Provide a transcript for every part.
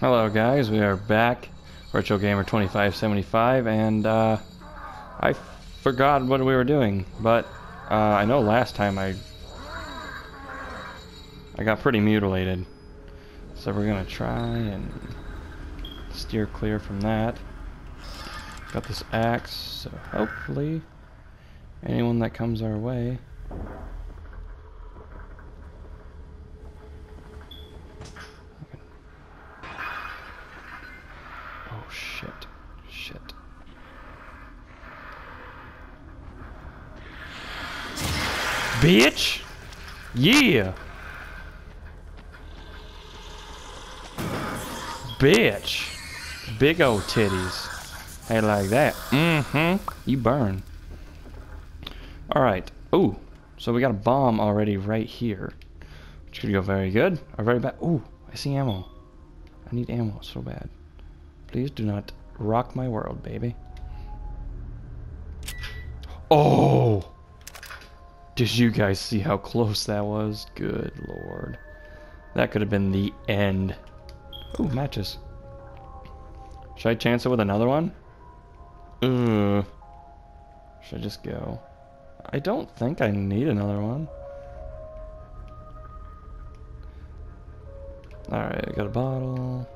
Hello guys, we are back, Retro Gamer 2575, and uh, I forgot what we were doing, but uh, I know last time I I got pretty mutilated, so we're gonna try and steer clear from that. Got this axe, so hopefully anyone that comes our way. Bitch! Yeah! Bitch! Big old titties. Hey, like that. Mm-hmm. You burn. Alright. Ooh. So we got a bomb already right here. Which could go very good or very bad. Ooh. I see ammo. I need ammo so bad. Please do not rock my world, baby. Oh! Did you guys see how close that was? Good lord. That could have been the end. Ooh, matches. Should I chance it with another one? Ugh. Should I just go? I don't think I need another one. Alright, I got a bottle.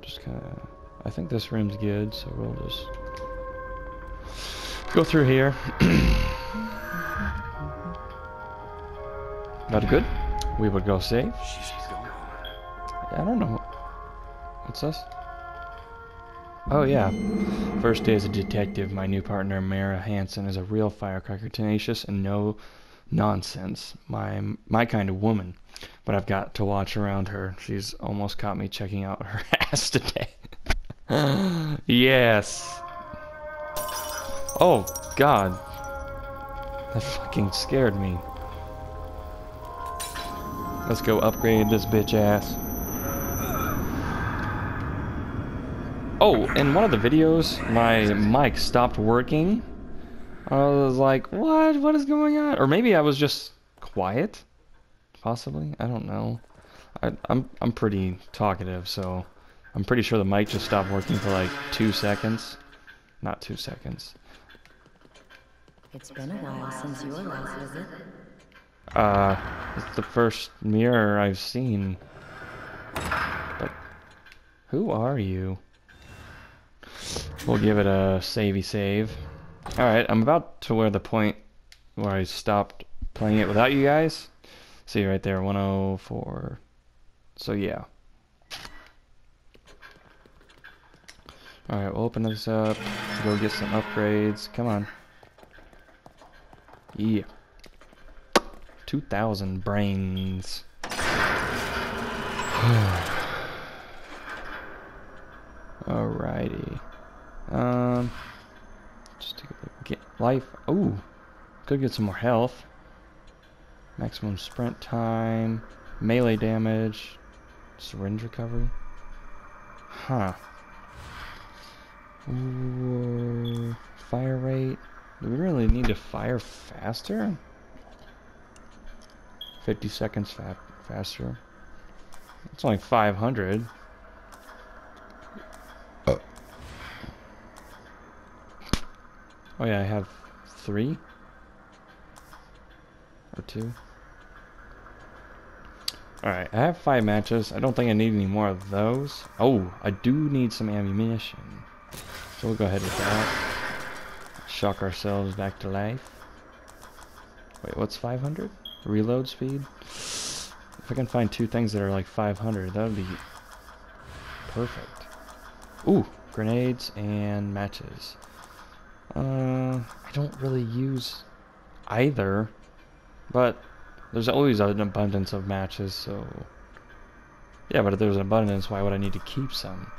Just kind of... I think this room's good, so we'll just... Go through here. Not good. We would go save. I don't know. What's this? Oh yeah. First day as a detective, my new partner Myra Hanson is a real firecracker, tenacious and no nonsense. My my kind of woman. But I've got to watch around her. She's almost caught me checking out her ass today. yes. Oh god. That fucking scared me. Let's go upgrade this bitch ass. Oh, in one of the videos, my mic stopped working. I was like, what? What is going on? Or maybe I was just quiet? Possibly? I don't know. I, I'm, I'm pretty talkative, so I'm pretty sure the mic just stopped working for like two seconds. Not two seconds. It's been a while since your last visit. Uh, it's the first mirror I've seen. But who are you? We'll give it a savey save. Alright, I'm about to where the point where I stopped playing it without you guys. See right there, 104. So yeah. Alright, we'll open this up. Go get some upgrades. Come on. Yeah. 2,000 brains. Alrighty. Um, just take a look. Get life. Oh, could get some more health. Maximum sprint time, melee damage, syringe recovery. Huh. Ooh, fire rate. Do we really need to fire faster? 50 seconds fa faster. It's only 500. Uh. Oh yeah, I have three? Or two? Alright, I have five matches. I don't think I need any more of those. Oh, I do need some ammunition. So we'll go ahead with that. Shock ourselves back to life. Wait, what's 500? Reload speed? If I can find two things that are like 500, that would be perfect. Ooh, grenades and matches. Uh, I don't really use either, but there's always an abundance of matches, so... Yeah, but if there's an abundance, why would I need to keep some?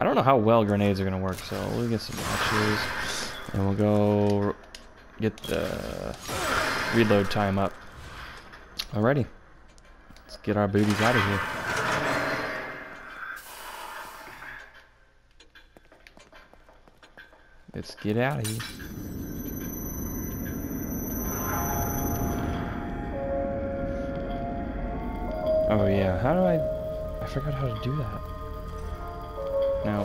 I don't know how well grenades are going to work, so we'll get some matches, and we'll go get the reload time up. Alrighty. Let's get our booties out of here. Let's get out of here. Oh yeah, how do I... I forgot how to do that. Now...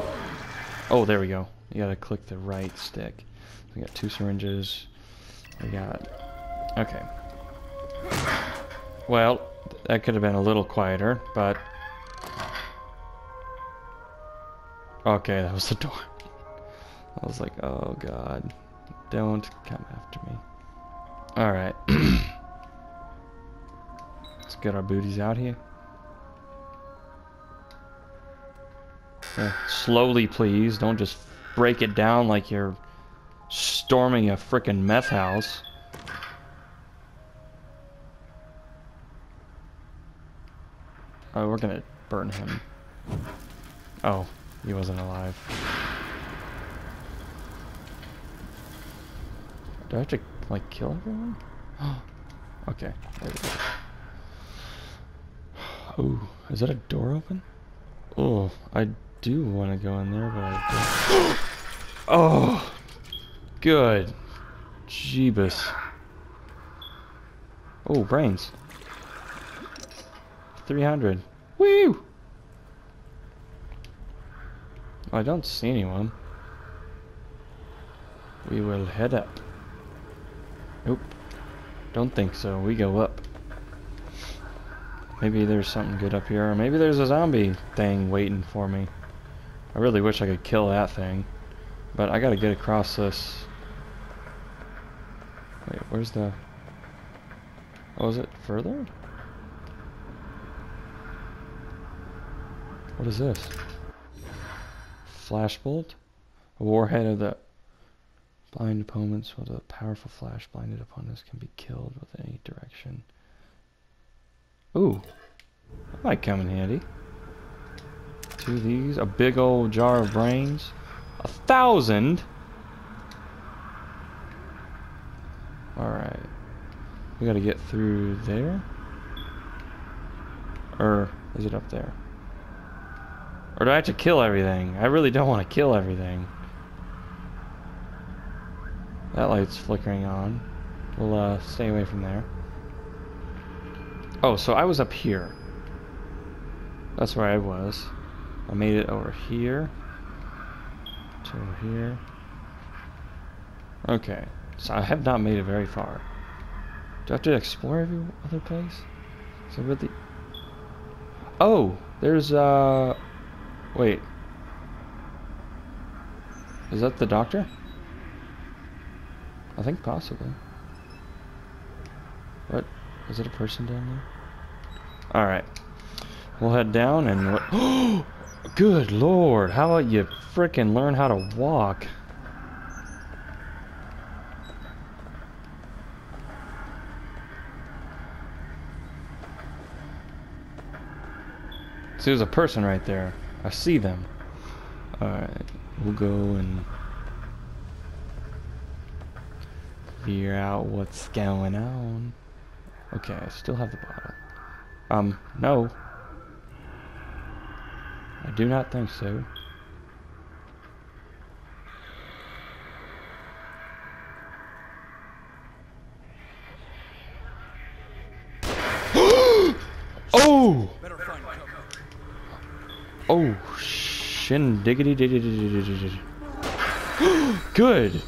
Oh, there we go. You gotta click the right stick. We got two syringes. We got... Okay. Well, that could have been a little quieter, but... Okay, that was the door. I was like, oh god. Don't come after me. Alright. Let's get our booties out here. Yeah, slowly, please. Don't just break it down like you're storming a frickin' meth house. Oh, we're gonna burn him. Oh, he wasn't alive. Do I have to, like, kill everyone? okay. Ooh, is that a door open? Oh, I do want to go in there, but I don't. oh, good. Jeebus. Oh, brains. 300. Woo! I don't see anyone. We will head up. Nope. Don't think so. We go up. Maybe there's something good up here. Or maybe there's a zombie thing waiting for me. I really wish I could kill that thing. But I gotta get across this. Wait, where's the... Oh, is it further? What is this? Flashbolt? A warhead of the blind opponents with a powerful flash. Blinded opponents can be killed with any direction. Ooh. That might come in handy. Two of these. A big old jar of brains. A thousand? Alright. We gotta get through there? Or is it up there? Or do I have to kill everything? I really don't want to kill everything. That light's flickering on. We'll uh, stay away from there. Oh, so I was up here. That's where I was. I made it over here. To over here. Okay. So I have not made it very far. Do I have to explore every other place? So really... Oh! There's, uh... Wait. Is that the doctor? I think possibly. What? Is it a person down there? Alright. We'll head down and... Good lord! How about you frickin' learn how to walk? See, there's a person right there. I see them. Alright, we'll go and figure out what's going on. Okay, I still have the bottle. Um, no. I do not think so. oh! Oh, shin diggity. Good.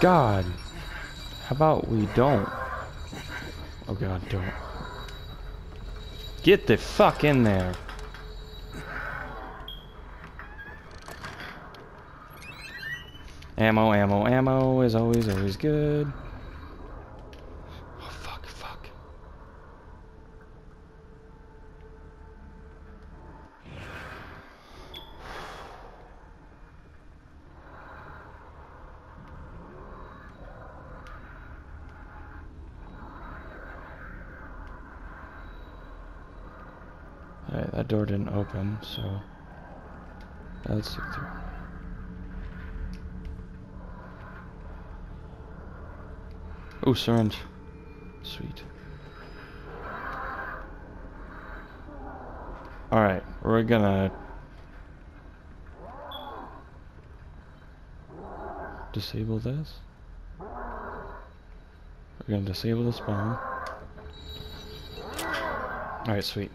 God. How about we don't? Oh God, don't. Get the fuck in there. Ammo, ammo, ammo is always, always good. Alright, that door didn't open, so let's look through. Oh, syringe. Sweet. Alright, we're gonna disable this. We're gonna disable this bomb. Alright, sweet.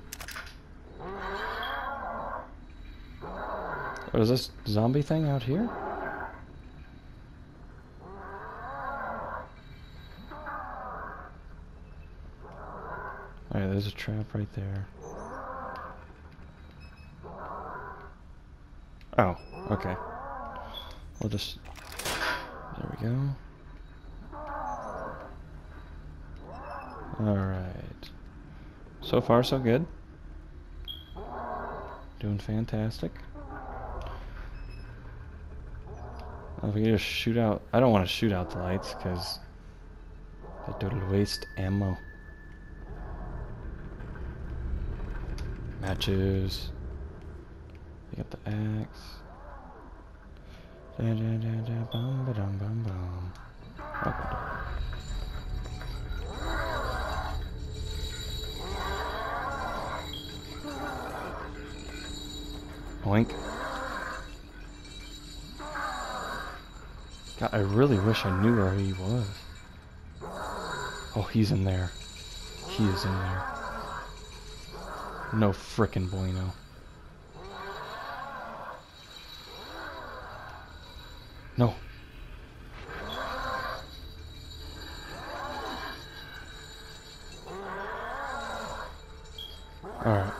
Is this zombie thing out here? Alright, there's a trap right there. Oh, okay. We'll just... There we go. Alright. So far, so good. Doing fantastic. If we just shoot out... I don't want to shoot out the lights, because... That would waste ammo. Matches. You got the axe. Da, da, da, da, bum, ba, dum, bum, bum. Okay. Boink. God, I really wish I knew where he was. Oh, he's in there. He is in there. No frickin' bueno. No. Alright.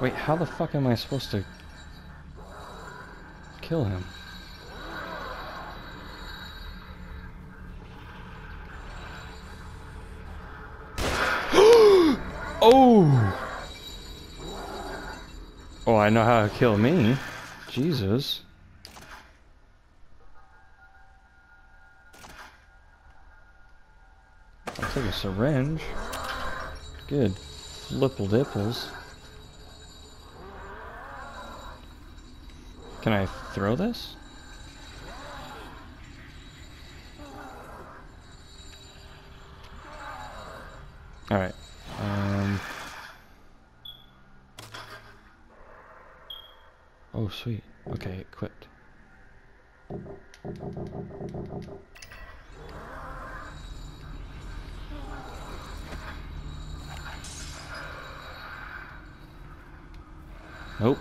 Wait, how the fuck am I supposed to kill him? oh! Oh, I know how to kill me. Jesus. I'll take a syringe. Good. Flipple dipples. Can I throw this? Alright. Um. Oh, sweet. Okay, equipped. Nope.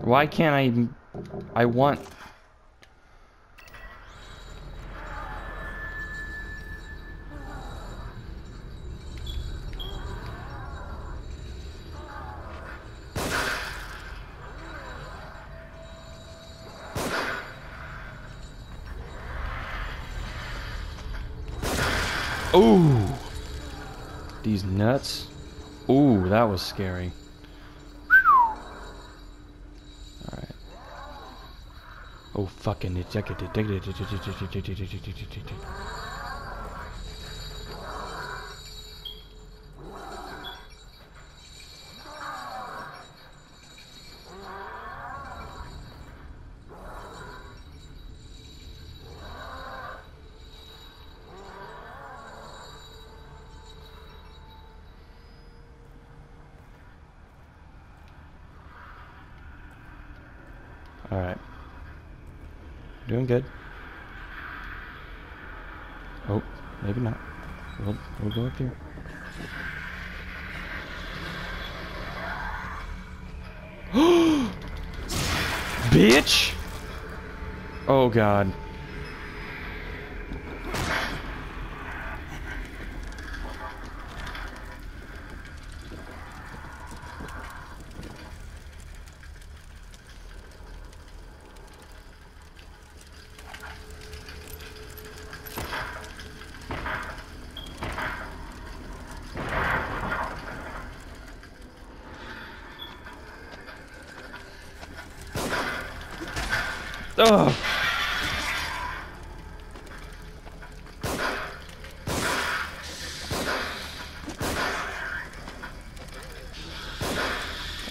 Why can't I... I want... Ooh! These nuts. Ooh, that was scary. Oh, fucking it. Alright. Doing good. Oh, maybe not. We'll, we'll go up here. Bitch! Oh god. Ugh.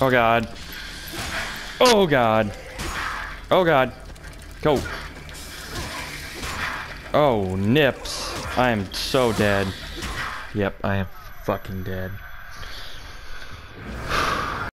Oh god. Oh god. Oh god. Go. Oh, nips. I am so dead. Yep, I am fucking dead.